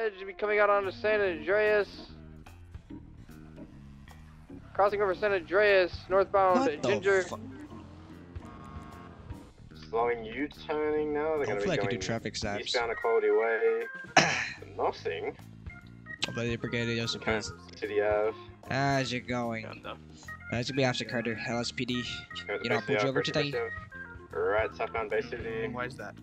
Edge, be coming out onto San Andreas. Crossing over San Andreas, northbound What Ginger. Slowing U turning now. They're going to Hopefully I be can do going traffic stops. eastbound Equality Way. Nothing. Hopefully the brigade does some Okay. peace. City Ave. How's it going? Ganda. Uh, it's gonna be Officer Carter, LSPD. You know, Bay City pulled you over today? Right, southbound Bay City. Why is that?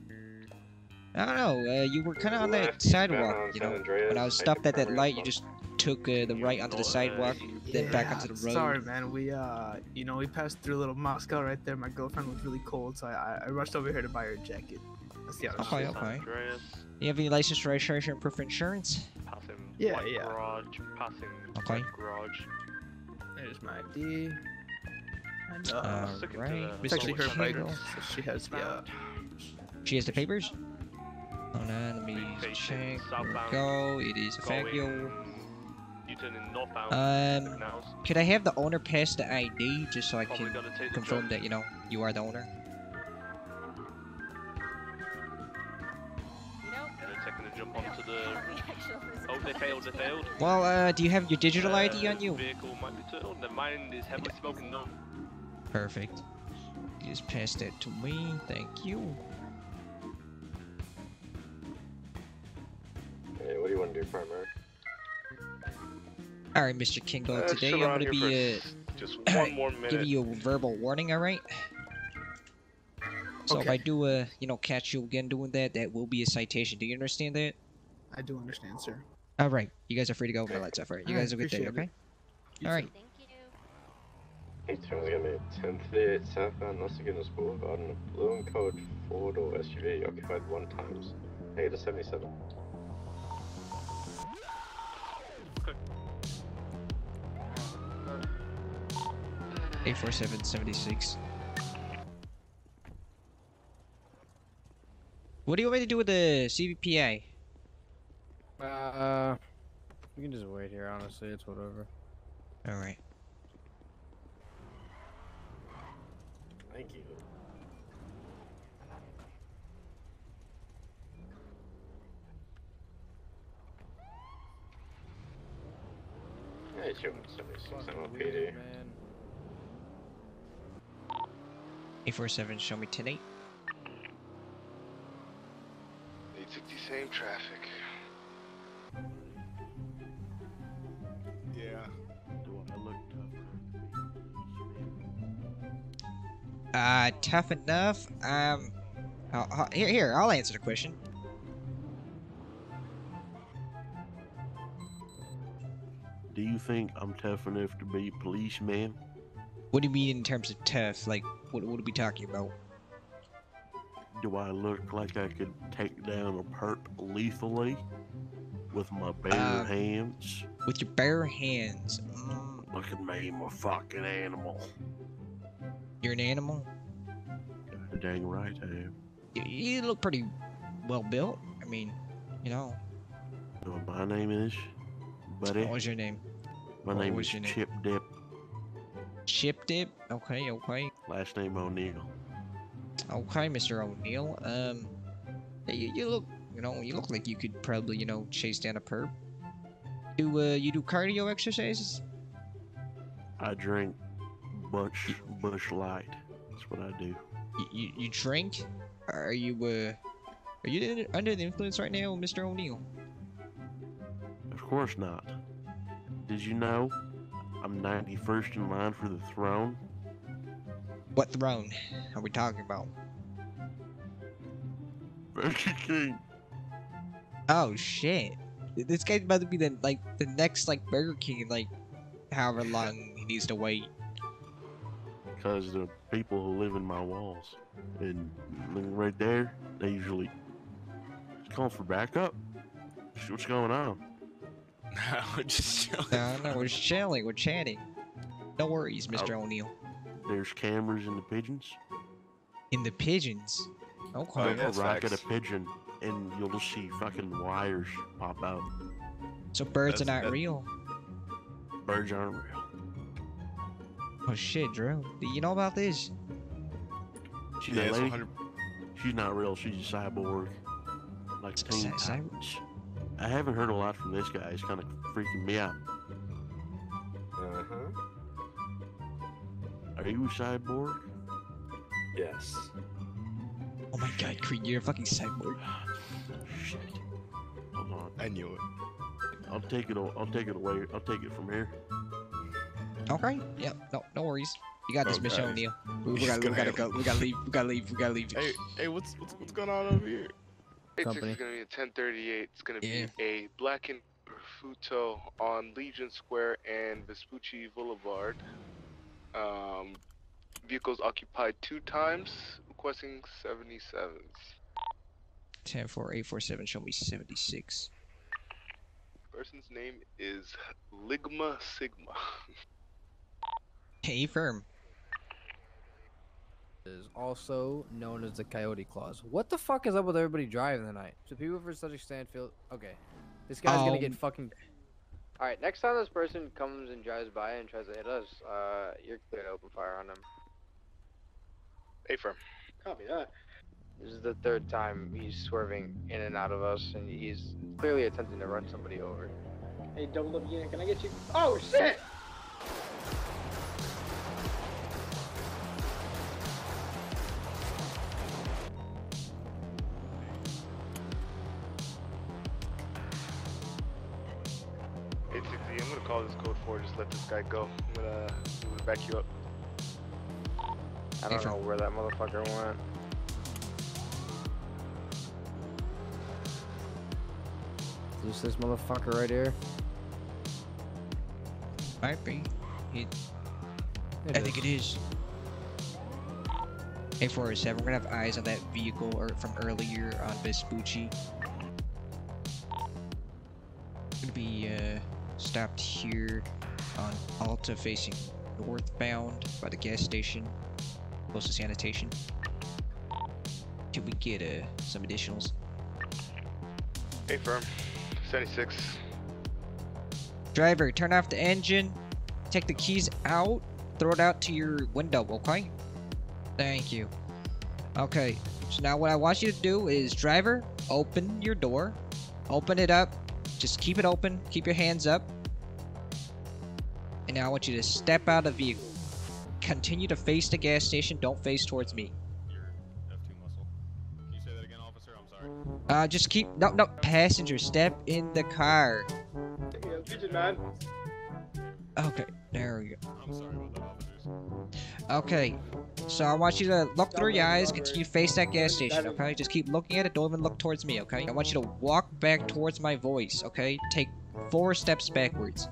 I don't know, uh, you were kind of on that sidewalk, you know. Andreas, When I was stopped at that light, you just took uh, the right onto the sidewalk, then back onto the road. Sorry, man. We uh, you know, we passed through a little Moscow right there. My girlfriend was really cold, so I I- I rushed over here to buy her a jacket. That's the honest Okay, okay. Andreas, You have any license, registration, and proof of insurance? passing Yeah, white yeah. garage, passing Okay. red garage. There's my ID. And uh, Uh, stick it to right. it's actually her Mr. bike, so she has the uh, She has the papers? Oh no, let me check. There go. It is a Faggio. You turn in northbound. Um, could I have the owner pass the ID just so I can gotta take the confirm that you know you are the owner? They're taking a jump onto the. Oh, they failed. They failed. Well, uh, do you have your digital ID Uh, on you? Vehicle might be totaled. The mine is heavily smoking. No. Perfect. Just pass that to me. Thank you. Do you want to do, primary? All right, Mr. Kingo. Uh, Today chill I'm gonna be uh, s- Just one more minute. giving you a verbal warning. All right. So if I do, uh, you know, catch you again doing that, that will be a citation. Do you understand that? I do understand, sir. All right. You guys are free to go. My lights off. All right. You All guys right, have a good day. appreciate Okay. it. You All too. right. Hey, turns gonna be 1038 southbound Los Angeles Boulevard in a blue and code four door SUV occupied one times. Hey, 77. Eight four seven seventy six. What do you want me to do with the CVPA? Uh, we can just wait here. Honestly, it's whatever. All right. Thank you. Hey, sure, 76 NYPD. Man. Eight four seven. Show me ten eight. They took the same traffic. Yeah. Uh, tough enough. Um, I'll, I'll- here, here. I'll answer the question. Do you think I'm tough enough to be a policeman? What do you mean in terms of tough? Like, what, what are we talking about? Do I look like I could take down a perp lethally with my bare Um, hands? With your bare hands. Mm, Look at me, I'm a fucking animal. you're an animal. Dang right I am. You, you look pretty well built. I mean, you know. You know what my name is, buddy? What was your name? my what name was is your name? Chip Dip. Chip Dip. Okay, okay, Last name O'Neill. okay, Mr. O'Neill. Um, you, you look, you know, you look like you could probably, you know, chase down a perp. Do uh, you do cardio exercises? I drink bunch Busch Light. That's what I do. You, you, you drink? Are you uh, are you under the influence right now, Mr. O'Neill? Of course not. Did you know I'm 91st in line for the throne? What throne are we talking about? Burger King. Oh shit! This guy's about to be the like the next like Burger King like however long he needs to wait. because the people who live in my walls and look right there they usually calling for backup what's going on No, just chilling. No, no, we're chilling, we're chatting. No worries, oh. Mr. O'Neill. There's cameras in the pigeons In the pigeons. Oh, okay. Oh, yeah, Throw a that's rock at a pigeon and you'll just see fucking wires pop out So birds are not that- real. birds aren't real Oh shit, Drew. Do you know about this? see Yeah, lady 100 she's not real she's a cyborg like C- Teen cy- cy- Titans I haven't heard a lot from this guy. He's kind of freaking me out. Are you a cyborg? Yes. Oh my god, Creed, you're a fucking cyborg. Shit. Hold on. I knew it. I'll take it. o- I'll take it away. I'll take it from here. Okay. Yeah. No. No worries. You got this, Michelle Okay. O'Neill. We, we gotta, we gotta go. We gotta leave. We gotta leave. We gotta leave. Hey, hey, what's what's what's going on over here? It's Company. gonna be a 1038. It's gonna Yeah. be a blackened Futo on Legion Square and Vespucci Boulevard. Um, vehicles occupied two times, requesting 77s. Ten four eight four seven. Show me seventy six. Person's name is Ligma Sigma. Hey, firm. Is also known as the Coyote Claws. What the fuck is up with everybody driving tonight? So people for such extent feel okay. This guy's gonna get Um, fucking. All right, next time this person comes and drives by and tries to hit us, uh, you're clear to open fire on them. A firm. Copy that. This is the third time he's swerving in and out of us, and he's clearly attempting to run somebody over. Hey, double up unit, can I get you? Oh shit! Call this code four. Just let this guy go. I'm gonna, I'm gonna back you up. I don't know where that motherfucker went. Is this motherfucker right here? Might be. It, It I think it is. Eight four seven. We're gonna have eyes on that vehicle or from earlier on Vespucci. Stopped here on Alta facing northbound by the gas station, close to sanitation. Till we get uh, some additionals. A firm. 76. Driver, turn off the engine, take the keys out, throw it out to your window, okay? Thank you. Okay, so now what I want you to do is, driver, open your door, open it up, just keep it open, keep your hands up. And now I want you to step out of the vehicle. Continue to face the gas station, don't face towards me. Your F2 muscle. Can you say that again, officer? I'm sorry. Uh, just keep, no, no, passenger, step in the car. Okay, there we go. I'm sorry about that, officers. Okay, so I want you to look through your eyes, continue to face that gas station, okay? Just keep looking at it, don't even look towards me, okay? I want you to walk back towards my voice, okay? Take four steps backwards.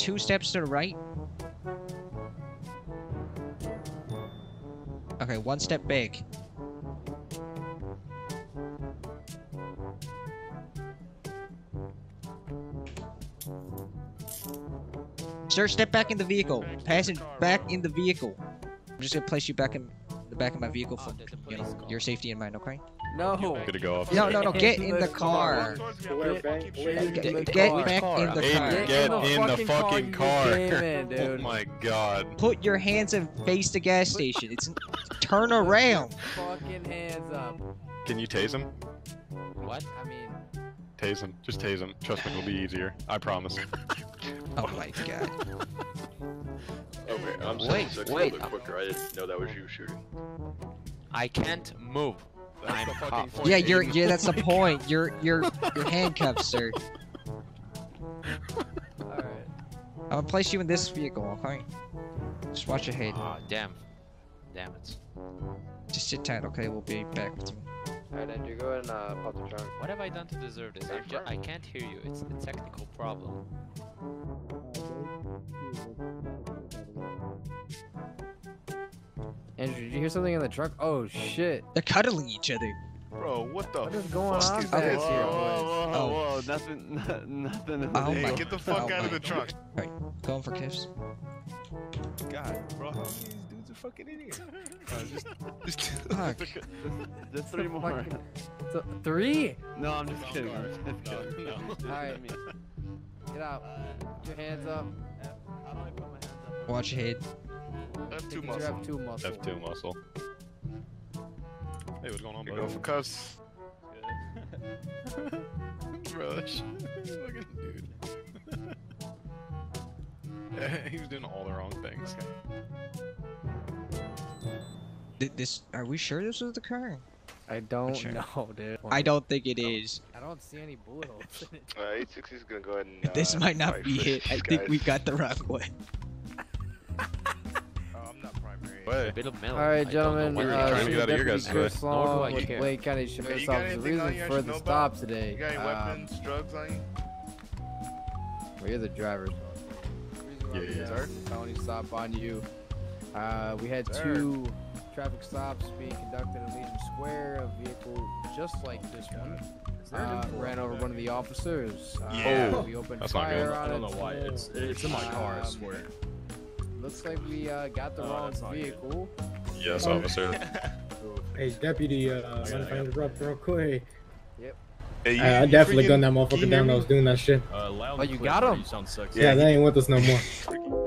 Two steps to the right. Okay, one step back. Sir, step back in the vehicle. Passenger, back in the vehicle. I'm just gonna place you back in the back of my vehicle for you know your safety in mind, okay? No. Good to go, officer. No, no, no. Get in the car. Get, Get, get, get back in the Hey, car. get in the fucking car. Oh my god. Put your hands and face the gas station. It's turn around. Fucking hands up. Can you tase him? What? I mean, Tase him. Just tase him. Trust me, it'll be easier. I promise. Oh my god. Okay, I'm Wait, 76 a wait. little quicker. I didn't know that was you shooting. I can't move. That's I'm the fucking point. Yeah, you're yeah. That's the point. You're you're you're handcuffed, sir. alright. I'm gonna place you in this vehicle, okay? Just watch your head. Oh, damn. Damn it. Just sit tight, okay? We'll be back with you. Alright, Andrew, go ahead and uh, pop the trunk. What have I done to deserve this? I'm I can't hear you. It's a technical problem. Andrew, did you hear something in the truck? Oh shit. They're cuddling each other. Bro, what the What is going fuck on is back this? here, Whoa, boys? whoa, Oh. whoa, whoa, nothing, nothing. Oh hey, my- get the fuck oh out of the truck. All right, Going for kiss. God, bro, how many of these dudes are fucking in here? Uh, just, just, Fuck. just three more. Fucking- Th- three? No, I'm just kidding. I'm just kidding. no. Alright. Get out. Put your hands up. Watch your head. F2 Take your muscle. F2 muscle. F2 muscle. Hey, what's going on, You bud? go for cuffs. Rush. Fucking dude. he was doing all the wrong things. Th- This, are we sure this was the car? I don't Sure. know, dude. I don't think it is. I don't see any bullet holes in it. Uh, 860 gonna go ahead and. This uh, might not be for it. I these think we got the wrong way. Don't know gentlemen. where You're you're Uh, trying to going. get out of your guys' Chris Nor do I Long with care. Blaine County Yeah, Sheriff's you got Office. The reason for the stop about? today. You got any um, weapons, drugs on you? Well, you're the drivers. so- The reason why Yeah, we yeah. got Felony stop on you. Uh, we had Sir. two traffic stops being conducted in Legion Square. A vehicle just like this one uh, ran over one of the officers. Uh, Yeah. we opened That's not good. on I don't know why. It's it's in my car. I Um, swear. Looks like we uh, got the Oh, wrong that's not good. vehicle. Yes, Oh. officer. Hey, deputy, uh, Yeah, mind if I yeah. interrupt real quick? Hey, you, I, I definitely freaking- gunned that motherfucker down that me? was doing that shit. Uh, loud Oh, you clear, got buddy. him? You sound sexy. Yeah, Yeah, they ain't with us no more. Freaking